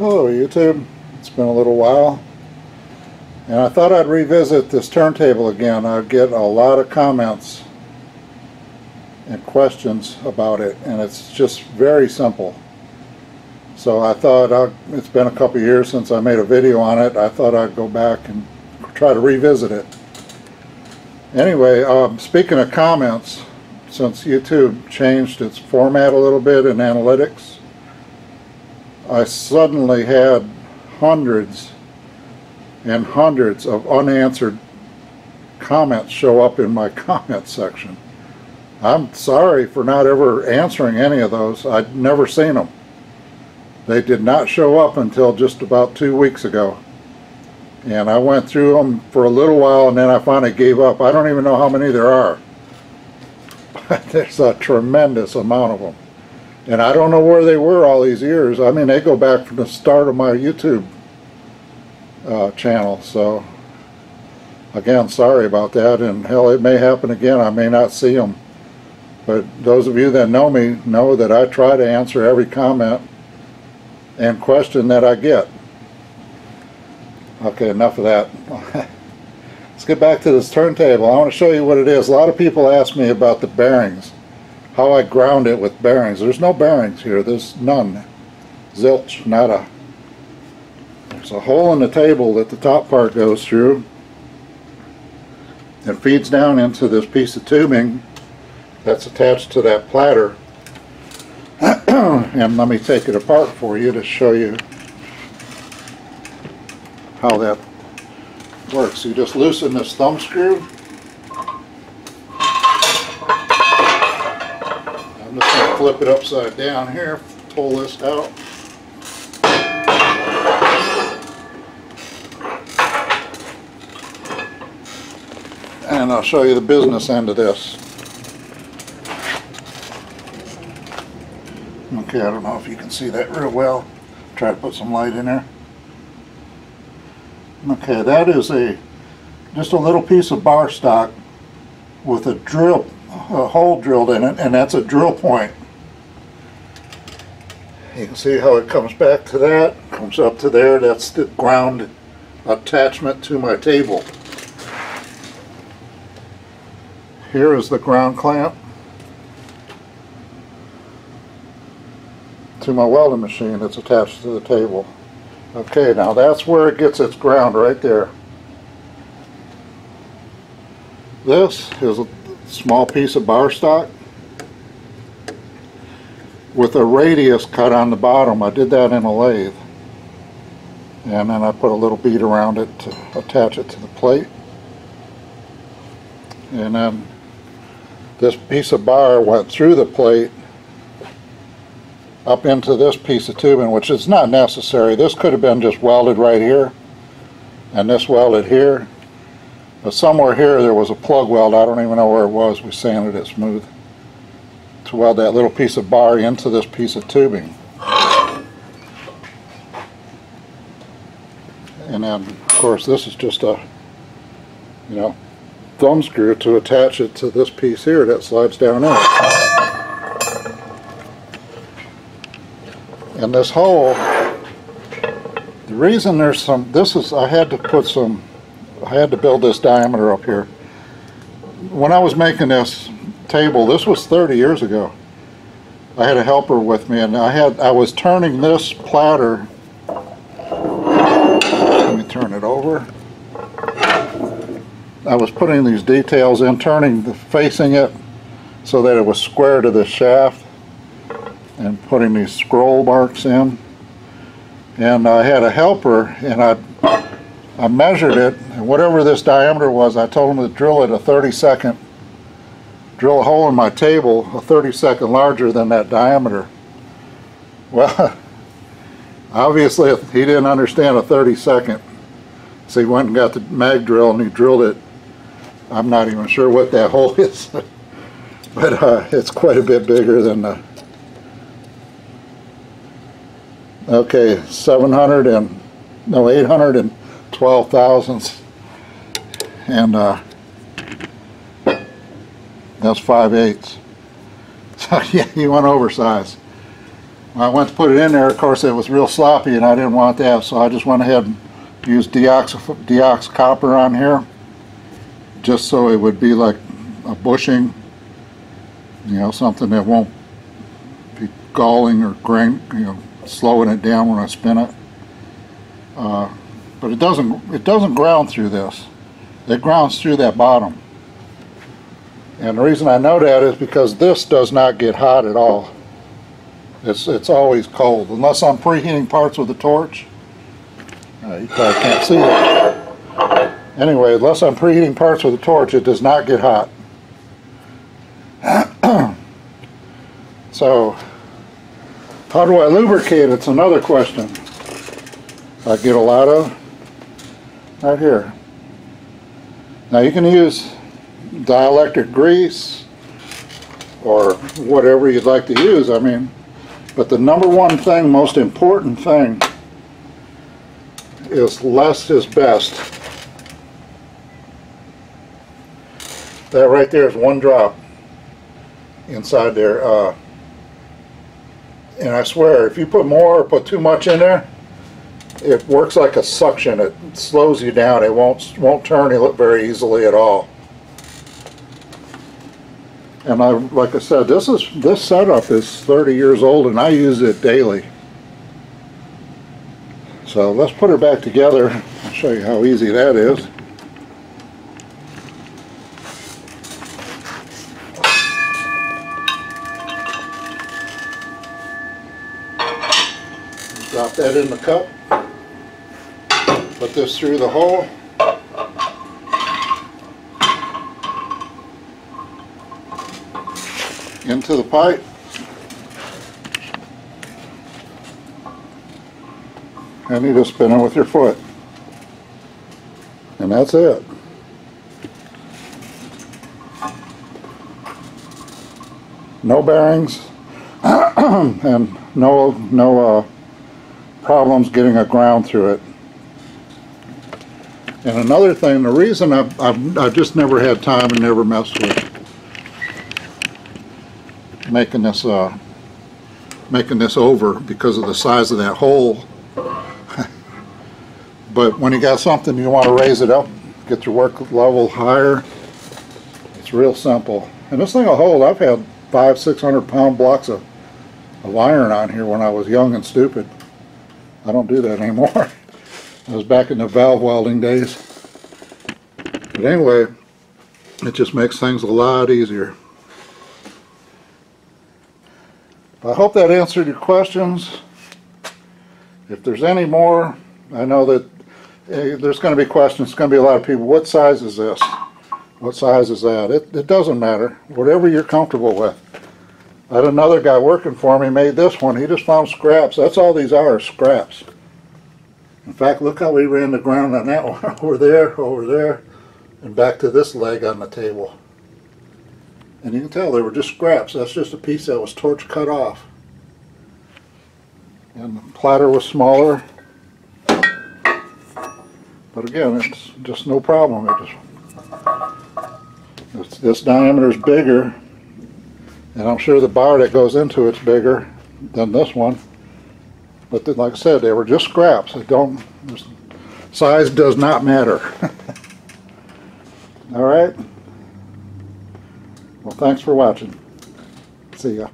Hello YouTube, it's been a little while and I thought I'd revisit this turntable again. I get a lot of comments and questions about it and it's just very simple. So I thought, I'd, it's been a couple years since I made a video on it, I thought I'd go back and try to revisit it. Anyway, um, speaking of comments, since YouTube changed its format a little bit in analytics, I suddenly had hundreds and hundreds of unanswered comments show up in my comment section. I'm sorry for not ever answering any of those. I'd never seen them. They did not show up until just about two weeks ago. And I went through them for a little while and then I finally gave up. I don't even know how many there are. But there's a tremendous amount of them. And I don't know where they were all these years. I mean, they go back from the start of my YouTube uh, channel. So, again, sorry about that. And hell, it may happen again. I may not see them. But those of you that know me know that I try to answer every comment and question that I get. Okay, enough of that. Let's get back to this turntable. I want to show you what it is. A lot of people ask me about the bearings how I ground it with bearings. There's no bearings here. There's none. Zilch, nada. There's a hole in the table that the top part goes through. It feeds down into this piece of tubing that's attached to that platter. and let me take it apart for you to show you how that works. You just loosen this thumb screw I'm just going to flip it upside down here, pull this out. And I'll show you the business end of this. Okay, I don't know if you can see that real well. Try to put some light in there. Okay, that is a just a little piece of bar stock with a drill a hole drilled in it and that's a drill point. You can see how it comes back to that, comes up to there, that's the ground attachment to my table. Here is the ground clamp to my welding machine that's attached to the table. Okay, now that's where it gets its ground right there. This is a small piece of bar stock with a radius cut on the bottom. I did that in a lathe. And then I put a little bead around it to attach it to the plate. And then this piece of bar went through the plate up into this piece of tubing, which is not necessary. This could have been just welded right here and this welded here but somewhere here there was a plug weld, I don't even know where it was, we sanded it smooth to weld that little piece of bar into this piece of tubing. And then of course this is just a, you know, thumb screw to attach it to this piece here that slides down in And this hole, the reason there's some, this is, I had to put some I had to build this diameter up here. When I was making this table, this was 30 years ago. I had a helper with me and I had I was turning this platter. Let me turn it over. I was putting these details in turning the facing it so that it was square to the shaft and putting these scroll marks in. And I had a helper and I I measured it, and whatever this diameter was, I told him to drill it a 30 second, drill a hole in my table a 30 second larger than that diameter. Well, obviously he didn't understand a 30 second. So he went and got the mag drill and he drilled it. I'm not even sure what that hole is, but uh, it's quite a bit bigger than the okay 700 and no 800 and 12 thousandths and uh, that's 5 eighths so yeah he went oversized When I went to put it in there, of course, it was real sloppy and I didn't want that, so I just went ahead and used deox, deox copper on here. Just so it would be like a bushing, you know, something that won't be galling or grain, you know, slowing it down when I spin it. Uh, but it doesn't, it doesn't ground through this. It grounds through that bottom. And the reason I know that is because this does not get hot at all. It's, it's always cold, unless I'm preheating parts with a torch. Uh, you probably can't see it. Anyway, unless I'm preheating parts with a torch, it does not get hot. so, how do I lubricate? It's another question. I get a lot of right here. Now you can use dielectric grease or whatever you'd like to use. I mean, but the number one thing, most important thing, is less is best. That right there is one drop inside there. Uh, and I swear, if you put more or put too much in there, it works like a suction. It slows you down. It won't won't turn very easily at all. And I, like I said, this is this setup is 30 years old, and I use it daily. So let's put her back together. I'll show you how easy that is. Drop that in the cup. Put this through the hole. Into the pipe. And you just spin it with your foot. And that's it. No bearings and no no uh, problems getting a ground through it. And another thing, the reason I've, I've, I've just never had time and never messed with making this uh, making this over because of the size of that hole. but when you got something you want to raise it up, get your work level higher, it's real simple. And this thing will hold. I've had five, six hundred pound blocks of, of iron on here when I was young and stupid. I don't do that anymore. I was back in the valve welding days. But anyway, it just makes things a lot easier. I hope that answered your questions. If there's any more, I know that eh, there's going to be questions. It's going to be a lot of people. What size is this? What size is that? It, it doesn't matter. Whatever you're comfortable with. I had another guy working for me made this one. He just found scraps. That's all these are, scraps. In fact, look how we ran the ground on that one. over there, over there, and back to this leg on the table. And you can tell they were just scraps. That's just a piece that was torch cut off. And the platter was smaller. But again, it's just no problem. It just, it's, this diameter is bigger. And I'm sure the bar that goes into it's bigger than this one. But then, like I said, they were just scraps. They don't, size does not matter. All right. Thanks for watching. See ya.